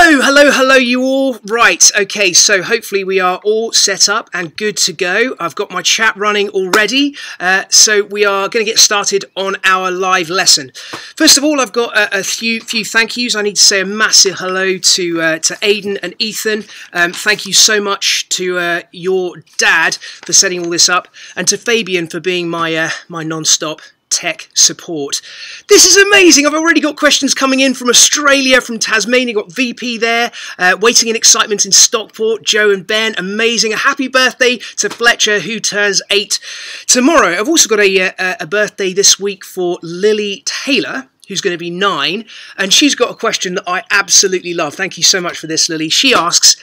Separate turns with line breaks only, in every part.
hello, hello, hello, you all. Right, okay, so hopefully we are all set up and good to go. I've got my chat running already, uh, so we are going to get started on our live lesson. First of all, I've got a, a few few thank yous. I need to say a massive hello to uh, to Aidan and Ethan. Um, thank you so much to uh, your dad for setting all this up, and to Fabian for being my uh, my non-stop tech support. This is amazing. I've already got questions coming in from Australia, from Tasmania. Got VP there, uh, waiting in excitement in Stockport. Joe and Ben, amazing. A happy birthday to Fletcher, who turns eight tomorrow. I've also got a, a, uh, a birthday this week for Lily Taylor who's going to be nine, and she's got a question that I absolutely love. Thank you so much for this, Lily. She asks,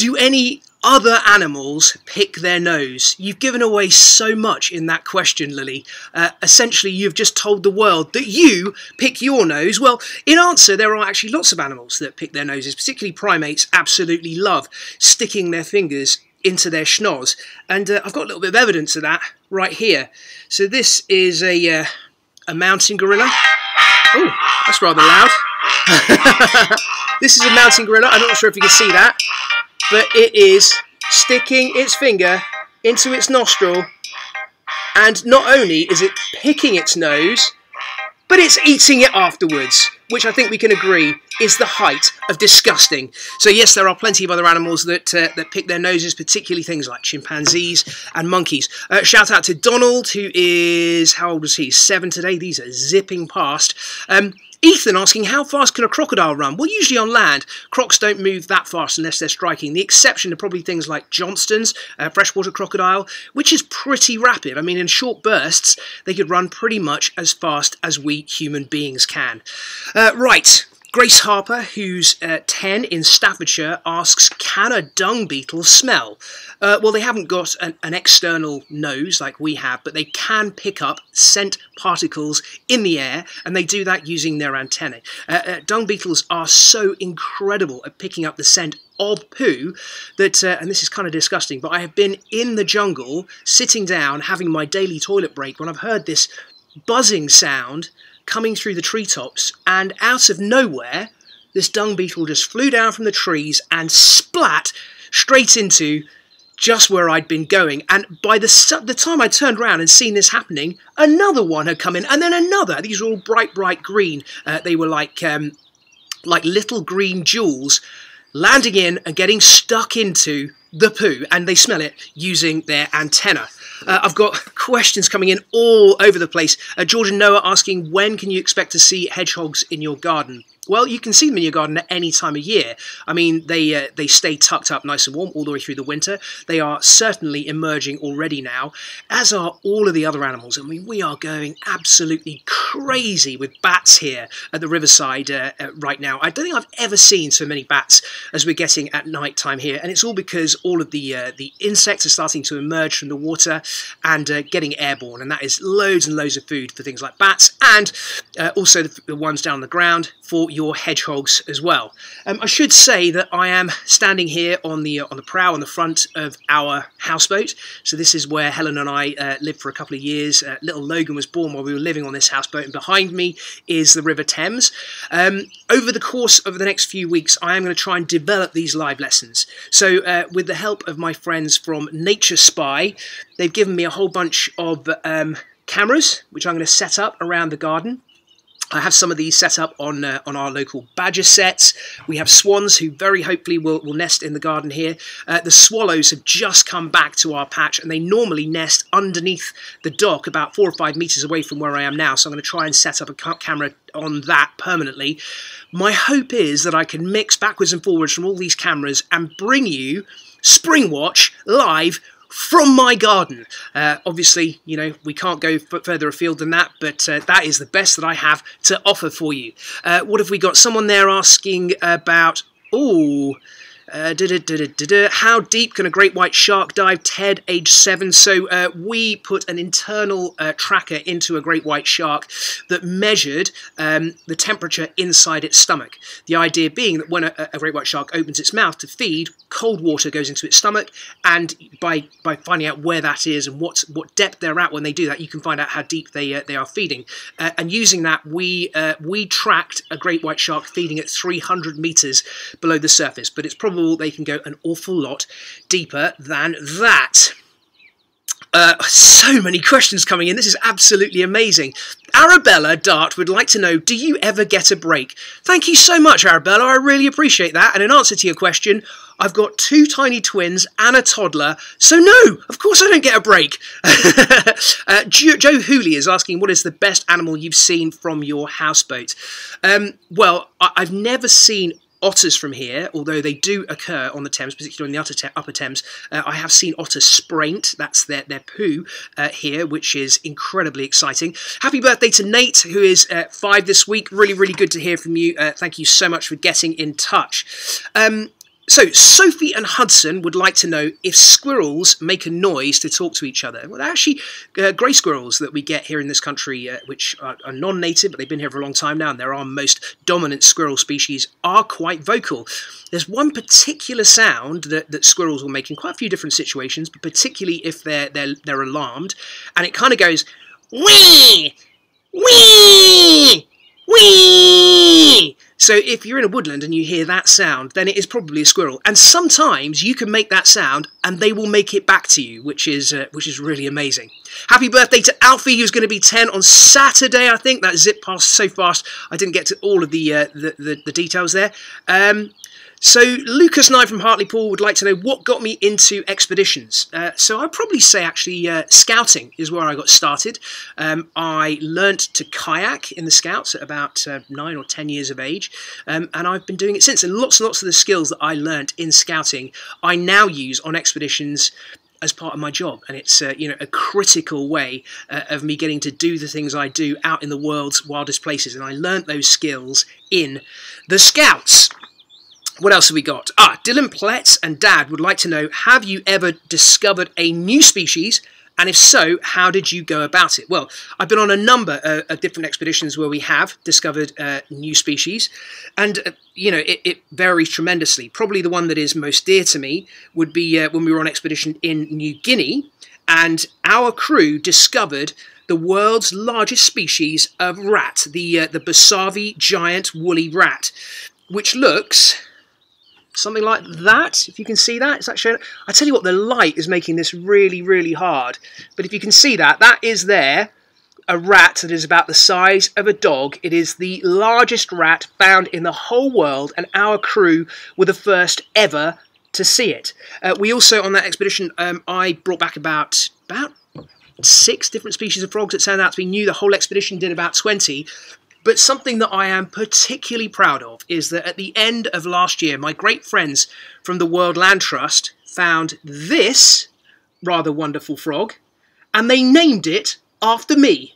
do any other animals pick their nose? You've given away so much in that question, Lily. Uh, essentially, you've just told the world that you pick your nose. Well, in answer, there are actually lots of animals that pick their noses, particularly primates absolutely love sticking their fingers into their schnoz. And uh, I've got a little bit of evidence of that right here. So this is a, uh, a mountain gorilla. Oh, that's rather loud. this is a mountain gorilla. I'm not sure if you can see that but it is sticking its finger into its nostril and not only is it picking its nose but it's eating it afterwards which I think we can agree is the height of disgusting. So yes, there are plenty of other animals that uh, that pick their noses, particularly things like chimpanzees and monkeys. Uh, shout out to Donald, who is how old is he? Seven today. These are zipping past. Um, Ethan asking, how fast can a crocodile run? Well, usually on land, crocs don't move that fast unless they're striking. The exception are probably things like Johnston's, uh, freshwater crocodile, which is pretty rapid. I mean, in short bursts, they could run pretty much as fast as we human beings can. Uh, right, Grace Harper, who's uh, 10 in Staffordshire, asks, Can a dung beetle smell? Uh, well, they haven't got an, an, external nose like we have, but they can pick up scent particles in the air, and they do that using their antennae. Uh, uh dung beetles are so incredible at picking up the scent of poo that, uh, and this is kind of disgusting, but I have been in the jungle, sitting down, having my daily toilet break, when I've heard this buzzing sound coming through the treetops, and out of nowhere, this dung beetle just flew down from the trees and splat straight into just where I'd been going. And by the, the time I turned around and seen this happening, another one had come in, and then another. These were all bright, bright green. Uh, they were like um, like little green jewels landing in and getting stuck into the poo, and they smell it using their antenna. Uh, I've got questions coming in all over the place. Uh, George and Noah asking, when can you expect to see hedgehogs in your garden? Well, you can see them in your garden at any time of year. I mean, they uh, they stay tucked up nice and warm all the way through the winter. They are certainly emerging already now, as are all of the other animals. I mean, we are going absolutely crazy with bats here at the riverside uh, uh, right now. I don't think I've ever seen so many bats as we're getting at night time here, and it's all because all of the uh, the insects are starting to emerge from the water and uh, getting airborne, and that is loads and loads of food for things like bats and also the, the ones down on the ground for your hedgehogs as well. Um, I should say that I am standing here on the uh, on the prow on the front of our houseboat. So this is where Helen and I uh, lived for a couple of years. Uh, little Logan was born while we were living on this houseboat, and behind me is the River Thames. Um, over the course of the next few weeks, I am going to try and develop these live lessons. So uh, with the help of my friends from Nature Spy, they've given me a whole bunch of um, cameras, which I'm going to set up around the garden. I have some of these set up on uh, on our local badger setts. We have swans who very hopefully will, will nest in the garden here. Uh, the swallows have just come back to our patch and they normally nest underneath the dock about four or five metres away from where I am now. So I'm going to try and set up a camera on that permanently. My hope is that I can mix backwards and forwards from all these cameras and bring you Springwatch live from my garden. Uh, obviously, you know, we can't go further afield than that, but uh, that is the best that I have to offer for you. Uh, what have we got? Someone there asking about, oh, Uh, How deep can a great white shark dive? Ted, age seven. So uh, we put an internal uh, tracker into a great white shark that measured um, the temperature inside its stomach. The idea being that when a, a, great white shark opens its mouth to feed, cold water goes into its stomach, and by by finding out where that is and what what depth they're at when they do that, you can find out how deep they uh, they are feeding. Uh, and using that, we uh, we tracked a great white shark feeding at 300 meters below the surface, but it's probable they can go an awful lot deeper than that. Uh, so many questions coming in. This is absolutely amazing. Arabella Dart would like to know, do you ever get a break? Thank you so much, Arabella. I really appreciate that. And in answer to your question, I've got two tiny twins and a toddler, so no, of course I don't get a break. uh, Joe, Joe Hooley is asking, what is the best animal you've seen from your houseboat? Um, well, I- I've never seen otters from here, although they do occur on the Thames, particularly in the upper Thames. Uh, I have seen otters spraint, that's their, their poo uh, here, which is incredibly exciting. Happy birthday to Nate, who is uh, five this week. Really, really good to hear from you. Uh, thank you so much for getting in touch. Um, so, Sophie and Hudson would like to know if squirrels make a noise to talk to each other. Well, they're actually uh, grey squirrels that we get here in this country, uh, which are, are non native, but they've been here for a long time now, and they're our most dominant squirrel species, are quite vocal. There's one particular sound that, that squirrels will make in quite a few different situations, but particularly if they're, they're, they're alarmed, and it kind of goes, wee, wee, wee. So if you're in a woodland and you hear that sound, then it is probably a squirrel. And sometimes you can make that sound and they will make it back to you, which is uh, which is really amazing. Happy birthday to Alfie, who's going to be 10 on Saturday, I think. That zipped past so fast, I didn't get to all of the, uh, the, the, the, details there. Um, so Lucas Knight from Hartlepool would like to know what got me into expeditions. Uh, so I'd probably say actually uh, scouting is where I got started. Um, I learnt to kayak in the scouts at about uh, nine or ten years of age, um, and I've been doing it since. And lots and lots of the skills that I learnt in scouting, I now use on expeditions as part of my job, and it's uh, you know a critical way uh, of me getting to do the things I do out in the world's wildest places. And I learnt those skills in the Scouts. What else have we got? Ah, Dylan Pletz and Dad would like to know, have you ever discovered a new species? And if so, how did you go about it? Well, I've been on a number uh, of different expeditions where we have discovered uh, new species, and uh, you know it, it, varies tremendously. Probably the one that is most dear to me would be uh, when we were on expedition in New Guinea, and our crew discovered the world's largest species of rat, the uh, the Bosavi giant woolly rat, which looks something like that. If you can see that, it's actually. I tell you what, the light is making this really, really hard. But if you can see that, that is there a rat that is about the size of a dog. It is the largest rat found in the whole world, and our crew were the first ever to see it. Uh, we also, on that expedition, um, I brought back about about six different species of frogs. It turned out to be new. The whole expedition did about 20. But something that I am particularly proud of is that at the end of last year, my great friends from the World Land Trust found this rather wonderful frog and they named it after me.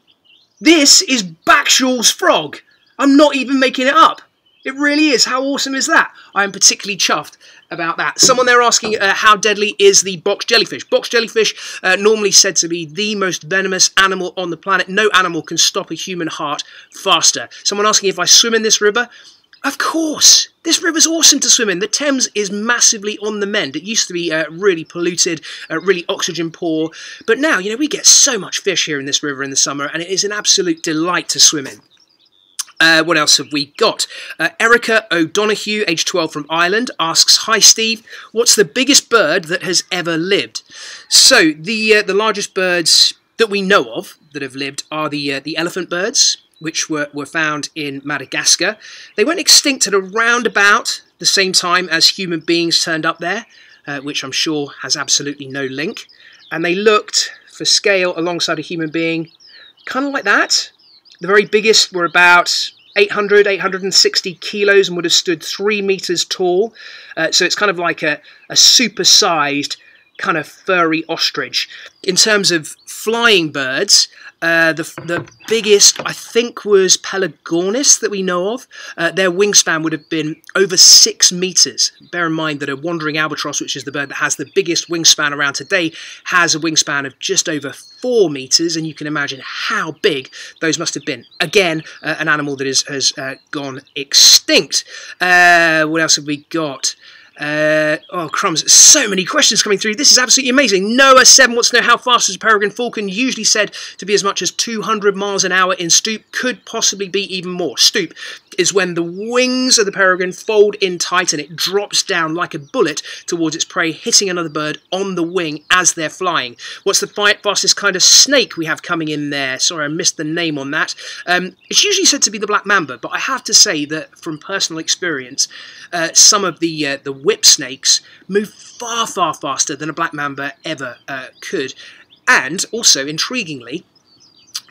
This is Backshall's frog. I'm not even making it up. It really is. How awesome is that? I am particularly chuffed about that. Someone there asking uh, how deadly is the box jellyfish. Box jellyfish, uh, normally said to be the most venomous animal on the planet. No animal can stop a human heart faster. Someone asking if I swim in this river. Of course, this river's awesome to swim in. The Thames is massively on the mend. It used to be uh, really polluted, uh, really oxygen poor, but now, you know, we get so much fish here in this river in the summer, and it is an absolute delight to swim in. Uh, what else have we got? Uh, Erica O'Donoghue, age 12 from Ireland, asks, Hi Steve, what's the biggest bird that has ever lived? So, the, uh, the largest birds that we know of that have lived are the, uh, the elephant birds, which were, were found in Madagascar. They went extinct at around about the same time as human beings turned up there, uh, which I'm sure has absolutely no link. And they looked, for scale alongside a human being, kind of like that. The very biggest were about 800, 860 kilos and would have stood three meters tall. Uh, so it's kind of like a, a super-sized kind of furry ostrich. In terms of flying birds, uh, the, the biggest, I think, was Pelagornis that we know of. Uh, their wingspan would have been over six meters. Bear in mind that a wandering albatross, which is the bird that has the biggest wingspan around today, has a wingspan of just over four meters, and you can imagine how big those must have been. Again, uh, an animal that is, has uh, gone extinct. Uh, what else have we got? Uh, oh, crumbs. So many questions coming through. This is absolutely amazing. Noah7 wants to know how fast is a peregrine falcon, usually said to be as much as 200 miles an hour in stoop, could possibly be even more. Stoop is when the wings of the peregrine fold in tight and it drops down like a bullet towards its prey, hitting another bird on the wing as they're flying. What's the fastest kind of snake we have coming in there? Sorry, I missed the name on that. Um, it's usually said to be the black mamba, but I have to say that from personal experience, uh, some of the uh, the whip snakes move far, far faster than a black mamba ever uh, could. And also, intriguingly,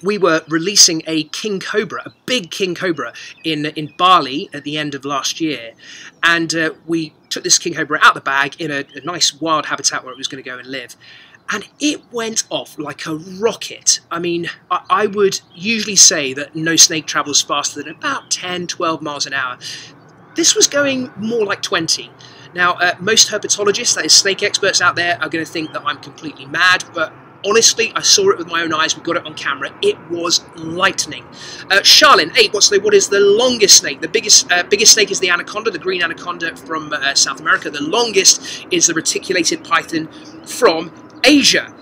we were releasing a king cobra, a big king cobra, in in Bali at the end of last year, and uh, we took this king cobra out of the bag in a, a nice wild habitat where it was going to go and live. And it went off like a rocket. I mean, I, I would usually say that no snake travels faster than about 10, 12 miles an hour. This was going more like 20. Now, uh, most herpetologists, that is snake experts out there, are going to think that I'm completely mad, but honestly, I saw it with my own eyes. We got it on camera. It was lightning. Uh, eight. What's the what is the longest snake? The biggest uh, biggest snake is the anaconda, the green anaconda from uh, South America. The longest is the reticulated python from Asia.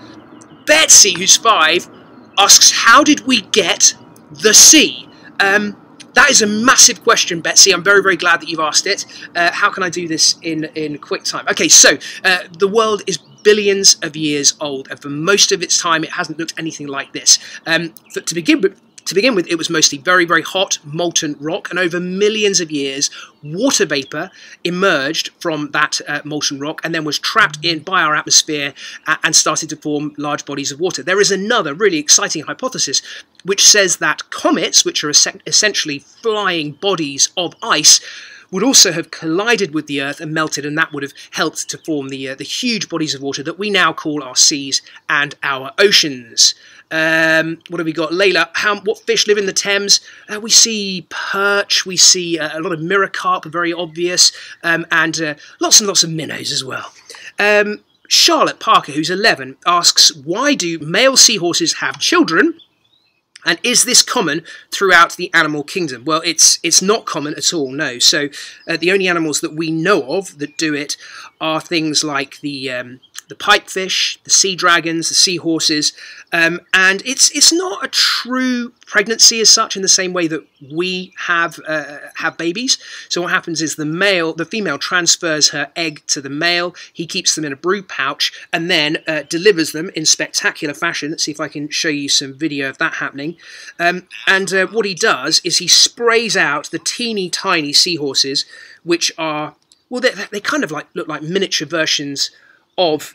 Betsy, who's five, asks, "How did we get the sea?" Um, that is a massive question, Betsy. I'm very, very glad that you've asked it. Uh, how can I do this in, in quick time? Okay, so uh, the world is billions of years old, and for most of its time, it hasn't looked anything like this. Um, to begin with, to begin with, it was mostly very, very hot, molten rock, and over millions of years, water vapor emerged from that uh, molten rock and then was trapped in by our atmosphere uh, and started to form large bodies of water. There is another really exciting hypothesis which says that comets, which are essentially flying bodies of ice, would also have collided with the Earth and melted, and that would have helped to form the, uh, the huge bodies of water that we now call our seas and our oceans. Um, what have we got? Layla, how, what fish live in the Thames? Uh, we see perch, we see uh, a lot of mirror carp, very obvious, um, and uh, lots and lots of minnows as well. Um, Charlotte Parker, who's 11, asks, why do male seahorses have children and is this common throughout the animal kingdom? Well, it's it's not common at all. No. So uh, the only animals that we know of that do it are things like the um, the pipefish, the sea dragons, the seahorses, um, and it's it's not a true pregnancy as such in the same way that we have uh, have babies. So what happens is the male, the female transfers her egg to the male. He keeps them in a brood pouch and then uh, delivers them in spectacular fashion. Let's see if I can show you some video of that happening. Um, and uh, what he does is he sprays out the teeny tiny seahorses, which are well, they, they kind of like look like miniature versions of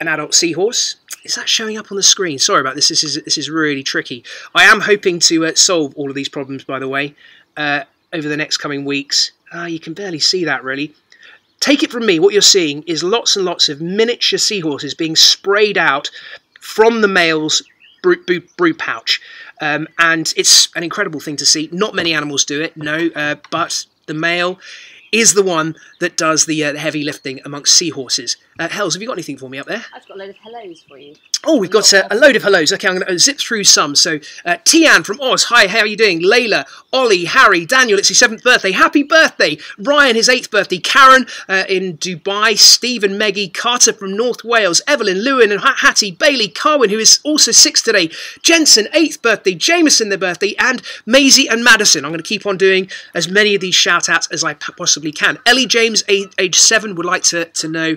an adult seahorse. Is that showing up on the screen? Sorry about this. This is this is really tricky. I am hoping to uh, solve all of these problems, by the way, uh, over the next coming weeks. Uh, you can barely see that really. Take it from me, what you're seeing is lots and lots of miniature seahorses being sprayed out from the male's brood, brood pouch. Um, and it's an incredible thing to see. Not many animals do it, no, uh, but the male is the one that does the, uh, heavy lifting amongst seahorses. Uh, Hells, have you got anything for me up there?
I've got a load of hellos for you.
Oh, we've got uh, a load of hellos. Okay, I'm going to zip through some. So, uh, Tian from Oz, hi, how are you doing? Layla, Ollie, Harry, Daniel, it's his seventh birthday. Happy birthday. Ryan, his eighth birthday. Karen uh, in Dubai. Stephen, Meggie, Carter from North Wales. Evelyn, Lewin, and Hattie. Bailey, Carwin, who is also six today. Jensen, eighth birthday. Jameson, their birthday. And Maisie and Madison. I'm going to keep on doing as many of these shout outs as I possibly can. Ellie James, age, age seven, would like to, to know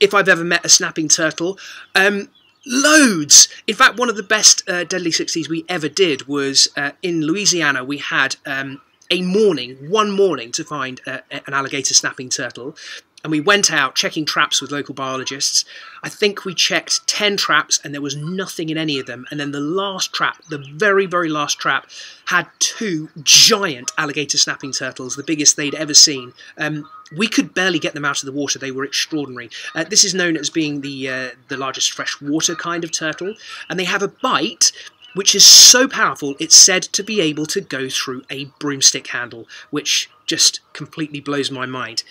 if I've ever met a snapping turtle. Um, loads. In fact, one of the best uh, Deadly 60s we ever did was uh, in Louisiana. We had um, a morning, one morning, to find uh, an alligator snapping turtle. And we went out checking traps with local biologists. I think we checked 10 traps and there was nothing in any of them. And then the last trap, the very, very last trap, had two giant alligator snapping turtles, the biggest they'd ever seen. Um, we could barely get them out of the water. They were extraordinary. Uh, this is known as being the uh, the largest freshwater kind of turtle, and they have a bite which is so powerful it's said to be able to go through a broomstick handle, which just completely blows my mind.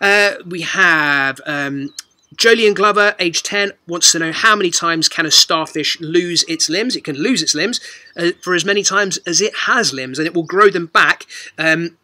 Uh, we have um, Jolien Glover, age 10, wants to know how many times can a starfish lose its limbs? It can lose its limbs uh, for as many times as it has limbs, and it will grow them back um,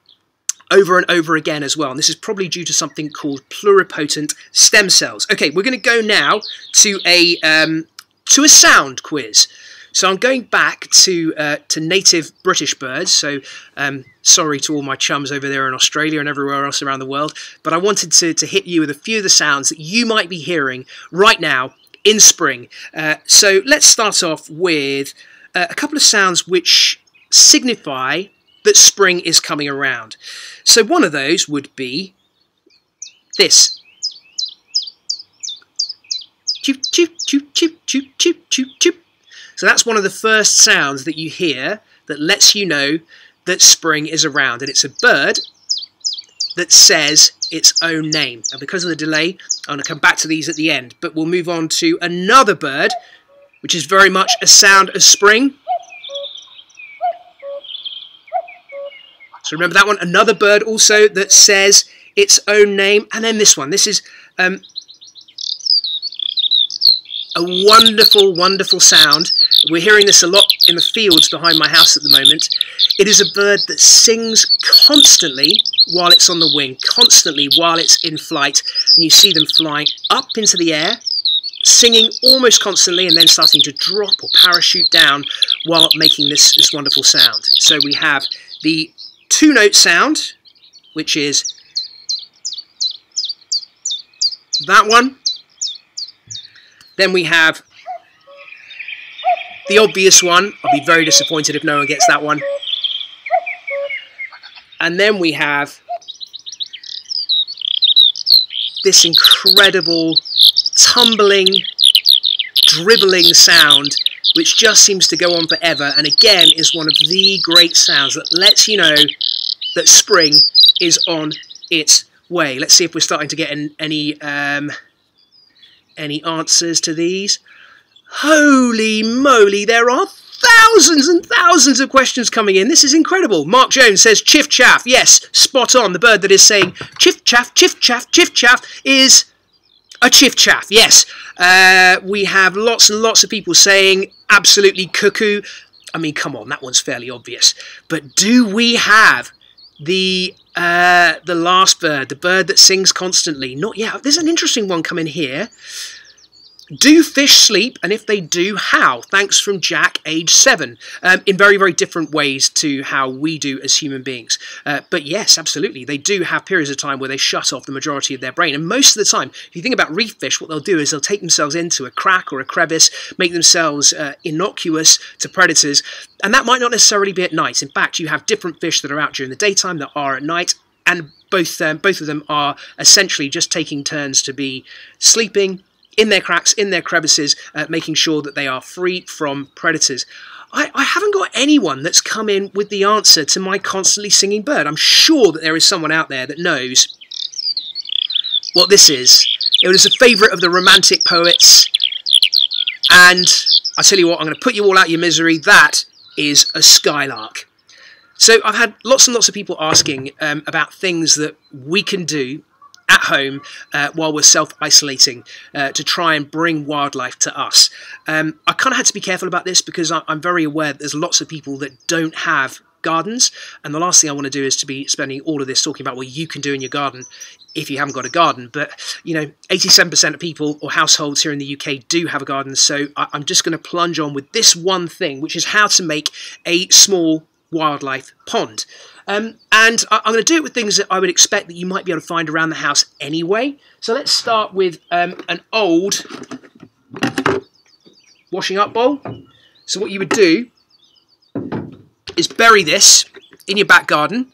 over and over again as well. And this is probably due to something called pluripotent stem cells. Okay, we're going to go now to a um, to a sound quiz. So I'm going back to uh, to native British birds. So um, sorry to all my chums over there in Australia and everywhere else around the world, but I wanted to, to hit you with a few of the sounds that you might be hearing right now in spring. Uh, so let's start off with uh, a couple of sounds which signify that spring is coming around. So one of those would be this. Choop, choop, choop, choop, choop, choop, choop. So that's one of the first sounds that you hear that lets you know that spring is around. And it's a bird that says its own name. And because of the delay, I'm going to come back to these at the end. But we'll move on to another bird, which is very much a sound of spring. So remember that one. Another bird also that says its own name. And then this one. This is um, a wonderful, wonderful sound. We're hearing this a lot in the fields behind my house at the moment. It is a bird that sings constantly while it's on the wing, constantly while it's in flight. And you see them flying up into the air, singing almost constantly, and then starting to drop or parachute down while making this, this wonderful sound. So we have the two-note sound, which is that one, then we have the obvious one. I'll be very disappointed if no one gets that one. And then we have this incredible tumbling, dribbling sound which just seems to go on forever and again is one of the great sounds that lets you know that spring is on its way. Let's see if we're starting to get any um, any answers to these? Holy moly, there are thousands and thousands of questions coming in. This is incredible. Mark Jones says chiff chaff. Yes, spot on. The bird that is saying chiff chaff, chiff chaff, chiff chaff is a chiff chaff. Yes. Uh, we have lots and lots of people saying absolutely cuckoo. I mean, come on, that one's fairly obvious. But do we have the uh, the last bird, the bird that sings constantly. Not yet. There's an interesting one coming here. Do fish sleep? And if they do, how? Thanks from Jack, age seven. Um, in very, very different ways to how we do as human beings. Uh, but yes, absolutely. They do have periods of time where they shut off the majority of their brain. And most of the time, if you think about reef fish, what they'll do is they'll take themselves into a crack or a crevice, make themselves uh, innocuous to predators. And that might not necessarily be at night. In fact, you have different fish that are out during the daytime that are at night. And both um, both of them are essentially just taking turns to be sleeping in their cracks, in their crevices, uh, making sure that they are free from predators. I, I, haven't got anyone that's come in with the answer to my constantly singing bird. I'm sure that there is someone out there that knows what this is. It was a favourite of the Romantic poets, and I tell you what, I'm going to put you all out your misery. That is a skylark. So I've had lots and lots of people asking um, about things that we can do at home uh, while we're self-isolating uh, to try and bring wildlife to us. Um, I kind of had to be careful about this because I- I'm very aware that there's lots of people that don't have gardens. And the last thing I want to do is to be spending all of this talking about what you can do in your garden if you haven't got a garden. But you know 87% of people or households here in the UK do have a garden. So I'm just going to plunge on with this one thing which is how to make a small wildlife pond um, and I, am going to do it with things that I would expect that you might be able to find around the house anyway. So let's start with um, an old washing up bowl. So what you would do is bury this in your back garden.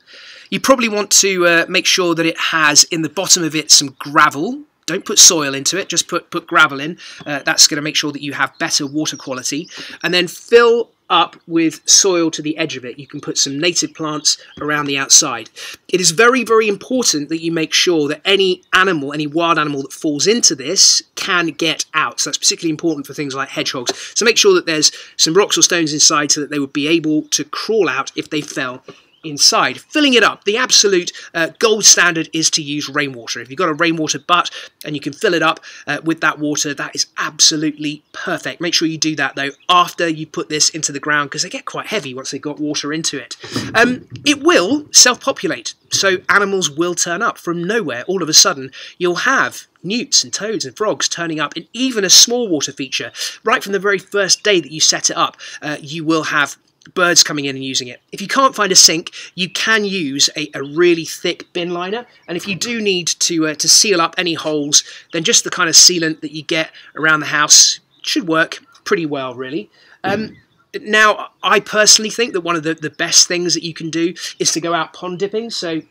You probably want to uh, make sure that it has in the bottom of it some gravel. Don't put soil into it, just put, put gravel in. Uh, that's going to make sure that you have better water quality. And then fill up with soil to the edge of it. You can put some native plants around the outside. It is very, very important that you make sure that any animal, any wild animal that falls into this can get out. So that's particularly important for things like hedgehogs. So make sure that there's some rocks or stones inside so that they would be able to crawl out if they fell inside. Filling it up, the absolute uh, gold standard is to use rainwater. If you've got a rainwater butt and you can fill it up uh, with that water, that is absolutely perfect. Make sure you do that though after you put this into the ground because they get quite heavy once they've got water into it. Um, it will self-populate, so animals will turn up from nowhere. All of a sudden, you'll have newts and toads and frogs turning up in even a small water feature. Right from the very first day that you set it up, uh, you will have birds coming in and using it. If you can't find a sink, you can use a, a really thick bin liner. And if you do need to, uh, to seal up any holes, then just the kind of sealant that you get around the house should work pretty well, really. Um, now, I personally think that one of the, the best things that you can do is to go out pond dipping. So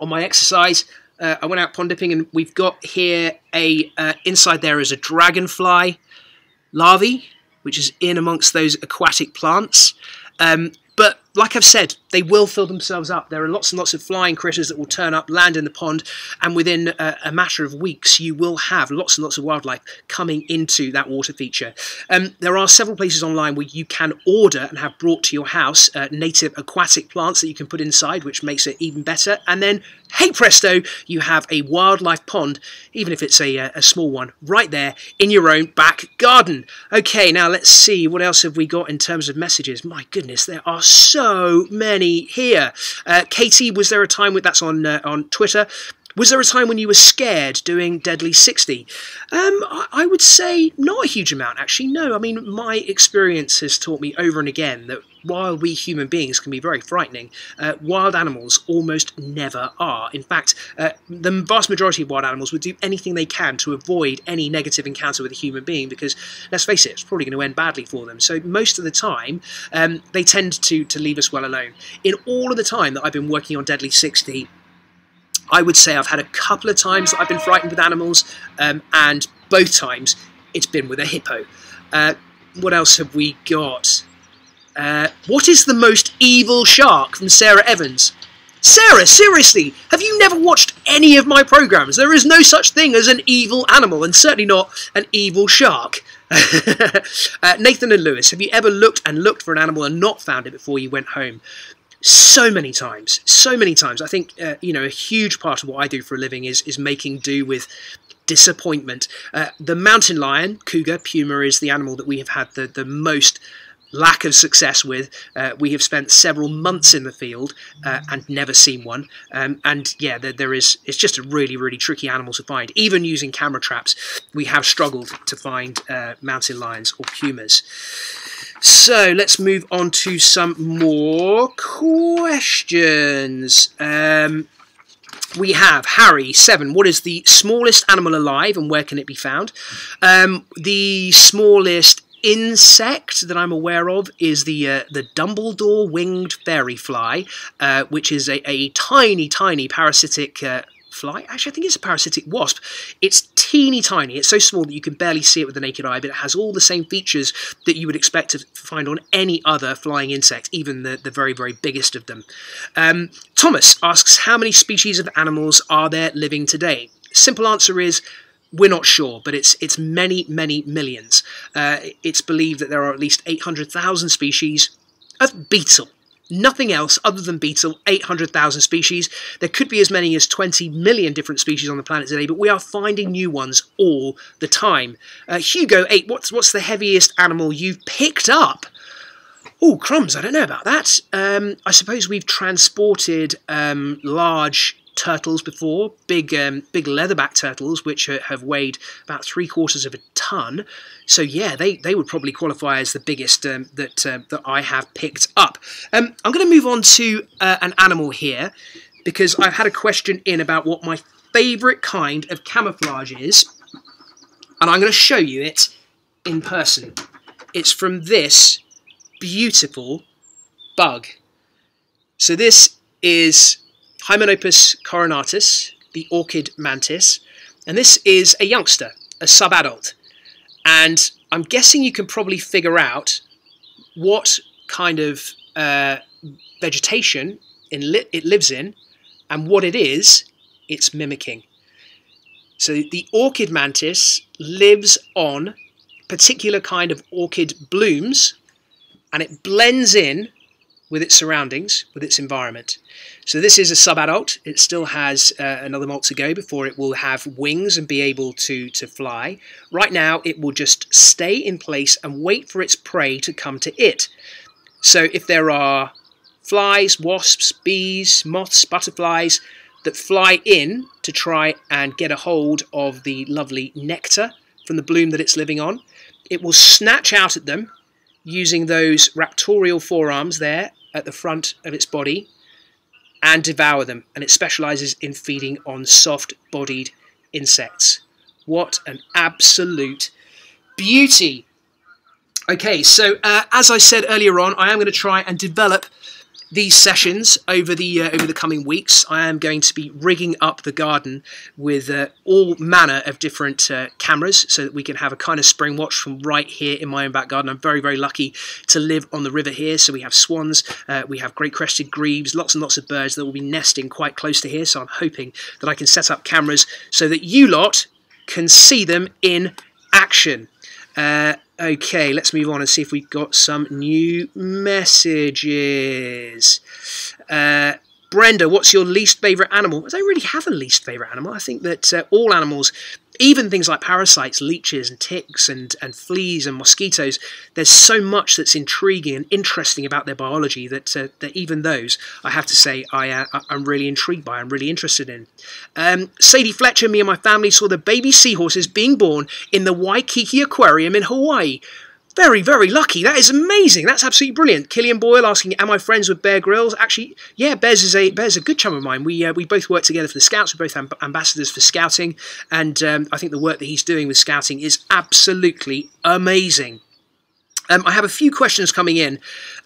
on my exercise, uh, I went out pond dipping and we've got here a, uh, inside there is a dragonfly larvae which is in amongst those aquatic plants. Um, like I've said, they will fill themselves up. There are lots and lots of flying critters that will turn up, land in the pond, and within a, a matter of weeks, you will have lots and lots of wildlife coming into that water feature. Um, there are several places online where you can order and have brought to your house uh, native aquatic plants that you can put inside, which makes it even better. And then hey presto, you have a wildlife pond, even if it's a, a small one, right there in your own back garden. Okay, now let's see, what else have we got in terms of messages? My goodness, there are so many here. Uh, Katie, was there a time with that's on uh, on Twitter? Was there a time when you were scared doing Deadly 60? Um, I would say not a huge amount, actually. No, I mean, my experience has taught me over and again that while we human beings can be very frightening, uh, wild animals almost never are. In fact, uh, the vast majority of wild animals would do anything they can to avoid any negative encounter with a human being because, let's face it, it's probably going to end badly for them. So most of the time, um, they tend to, to leave us well alone. In all of the time that I've been working on Deadly 60, I would say I've had a couple of times that I've been frightened with animals, um, and both times it's been with a hippo. Uh, what else have we got? Uh, what is the most evil shark from Sarah Evans? Sarah, seriously, have you never watched any of my programs? There is no such thing as an evil animal, and certainly not an evil shark. uh, Nathan and Lewis, have you ever looked and looked for an animal and not found it before you went home? So many times, so many times. I think uh, you know a huge part of what I do for a living is is making do with disappointment. Uh, the mountain lion, cougar, puma is the animal that we have had the the most lack of success with. Uh, we have spent several months in the field uh, and never seen one. Um, and yeah, there, there is. It's just a really, really tricky animal to find. Even using camera traps, we have struggled to find uh, mountain lions or pumas. So let's move on to some more questions. Um, we have Harry seven. What is the smallest animal alive, and where can it be found? Um, the smallest insect that I'm aware of is the uh, the Dumbledore winged fairy fly, uh, which is a, a, tiny, tiny parasitic uh, fly. Actually, I think it's a parasitic wasp. It's teeny tiny. It's so small that you can barely see it with the naked eye, but it has all the same features that you would expect to find on any other flying insect, even the, the very, very biggest of them. Um, Thomas asks, how many species of animals are there living today? Simple answer is we're not sure, but it's it's many, many millions. Uh, it's believed that there are at least 800,000 species of beetle. Nothing else other than beetle, 800,000 species. There could be as many as 20 million different species on the planet today, but we are finding new ones all the time. Uh, Hugo 8, what's, what's the heaviest animal you've picked up? Oh, crumbs, I don't know about that. Um, I suppose we've transported um, large turtles before, big um, big leatherback turtles, which have weighed about three quarters of a ton. So yeah, they, they would probably qualify as the biggest um, that uh, that I have picked up. Um, I'm going to move on to uh, an animal here because I've had a question in about what my favourite kind of camouflage is, and I'm going to show you it in person. It's from this beautiful bug. So this is Hymenopus coronatus, the orchid mantis, and this is a youngster, a sub-adult. And I'm guessing you can probably figure out what kind of uh, vegetation li it lives in and what it is it's mimicking. So the orchid mantis lives on particular kind of orchid blooms and it blends in with its surroundings, with its environment. So this is a sub-adult. It still has uh, another molt to go before it will have wings and be able to, to fly. Right now, it will just stay in place and wait for its prey to come to it. So if there are flies, wasps, bees, moths, butterflies that fly in to try and get a hold of the lovely nectar from the bloom that it's living on, it will snatch out at them using those raptorial forearms there at the front of its body and devour them. And it specializes in feeding on soft bodied insects. What an absolute beauty! Okay, so uh, as I said earlier on, I am going to try and develop these sessions over the uh, over the coming weeks, I am going to be rigging up the garden with uh, all manner of different uh, cameras, so that we can have a kind of spring watch from right here in my own back garden. I'm very very lucky to live on the river here, so we have swans, uh, we have great crested grebes, lots and lots of birds that will be nesting quite close to here. So I'm hoping that I can set up cameras so that you lot can see them in action. Uh, Okay, let's move on and see if we got some new messages. Uh, Brenda, what's your least favourite animal? I don't really have a least favourite animal. I think that uh, all animals even things like parasites, leeches and ticks and, and fleas and mosquitoes, there's so much that's intriguing and interesting about their biology that, uh, that even those, I have to say, I, uh, I'm really intrigued by, I'm really interested in. Um, Sadie Fletcher, me and my family saw the baby seahorses being born in the Waikiki Aquarium in Hawaii. Very, very lucky. That is amazing. That's absolutely brilliant. Killian Boyle asking, "Am I friends with Bear Grylls?" Actually, yeah, Bear's is a Bear's a good chum of mine. We uh, we both work together for the Scouts. We're both amb ambassadors for Scouting, and um, I think the work that he's doing with Scouting is absolutely amazing. Um, I have a few questions coming in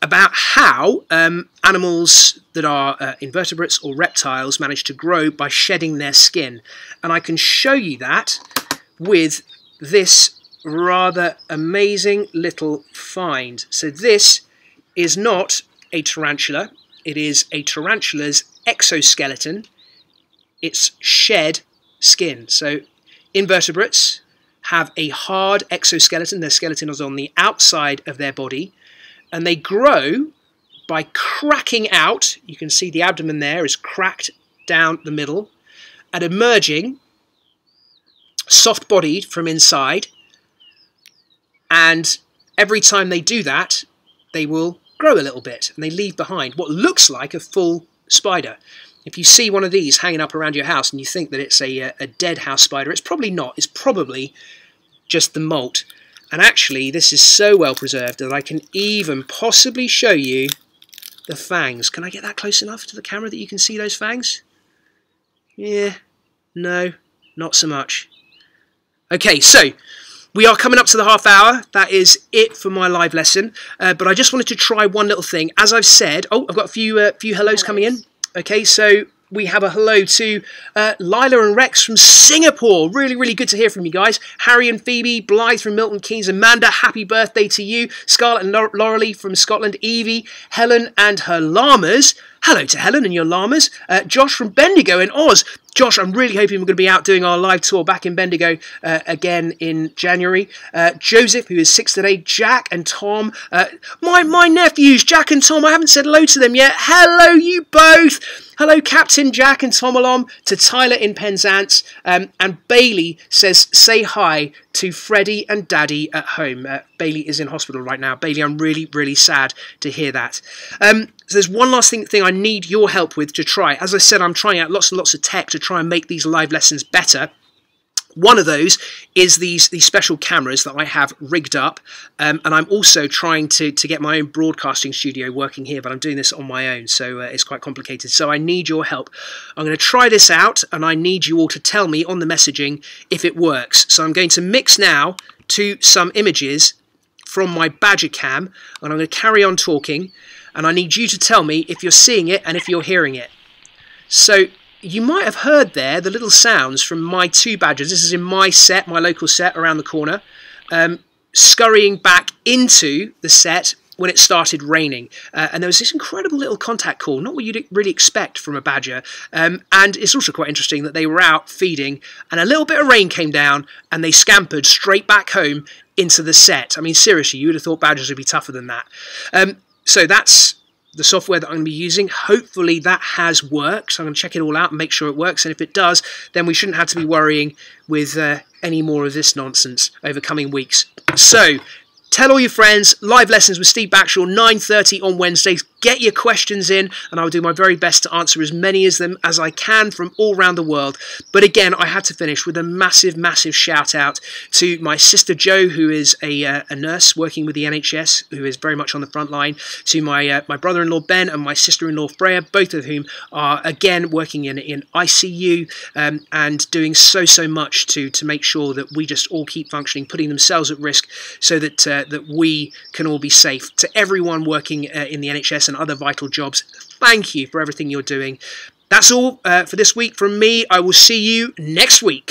about how um, animals that are uh, invertebrates or reptiles manage to grow by shedding their skin, and I can show you that with this rather amazing little find. So this is not a tarantula, it is a tarantula's exoskeleton. It's shed skin. So invertebrates have a hard exoskeleton. Their skeleton is on the outside of their body and they grow by cracking out. You can see the abdomen there is cracked down the middle and emerging soft-bodied from inside and every time they do that, they will grow a little bit and they leave behind what looks like a full spider. If you see one of these hanging up around your house and you think that it's a, uh, a dead house spider, it's probably not. It's probably just the molt. And actually, this is so well preserved that I can even possibly show you the fangs. Can I get that close enough to the camera that you can see those fangs? Yeah, no, not so much. Okay, so we are coming up to the half hour. That is it for my live lesson. Uh, but I just wanted to try one little thing. As I've said, oh, I've got a few uh, few hellos coming in. Okay, so we have a hello to uh, Lila and Rex from Singapore. Really, really good to hear from you guys. Harry and Phoebe, Blythe from Milton Keynes, Amanda, happy birthday to you. Scarlett and Laurelie from Scotland, Evie, Helen and her llamas. Hello to Helen and your llamas. Uh, Josh from Bendigo in Oz. Josh, I'm really hoping we're going to be out doing our live tour back in Bendigo uh, again in January. Uh, Joseph, who is six today, Jack and Tom. Uh, my, my nephews, Jack and Tom, I haven't said hello to them yet. Hello, you both. Hello, Captain Jack and Tom Alom, to Tyler in Penzance. Um, and Bailey says, say hi to Freddie and Daddy at home. Uh, Bailey is in hospital right now. Bailey, I'm really, really sad to hear that. Um, so there's one last thing, thing I need your help with to try. As I said, I'm trying out lots and lots of tech to try and make these live lessons better. One of those is these these special cameras that I have rigged up, um, and I'm also trying to to get my own broadcasting studio working here. But I'm doing this on my own, so uh, it's quite complicated. So I need your help. I'm going to try this out, and I need you all to tell me on the messaging if it works. So I'm going to mix now to some images from my Badger cam, and I'm going to carry on talking and I need you to tell me if you're seeing it and if you're hearing it. So you might have heard there the little sounds from my two badgers. This is in my sett, my local sett around the corner, um, scurrying back into the sett when it started raining. Uh, and there was this incredible little contact call, not what you'd really expect from a badger. Um, and it's also quite interesting that they were out feeding and a little bit of rain came down and they scampered straight back home into the sett. I mean, seriously, you would have thought badgers would be tougher than that. Um, so that's the software that I'm going to be using. Hopefully that has worked. So I'm going to check it all out and make sure it works. And if it does, then we shouldn't have to be worrying with uh, any more of this nonsense over coming weeks. So Tell all your friends, live lessons with Steve Backshall, 9.30 on Wednesdays. Get your questions in, and I'll do my very best to answer as many of them as I can from all around the world. But again, I had to finish with a massive, massive shout out to my sister Jo, who is a, uh, a nurse working with the NHS, who is very much on the front line, to my uh, my brother-in-law Ben and my sister-in-law Freya, both of whom are again working in in ICU um, and doing so so much to to make sure that we just all keep functioning, putting themselves at risk, so that uh, that we can all be safe. To everyone working uh, in the NHS and other vital jobs, thank you for everything you're doing. That's all uh, for this week from me. I will see you next week.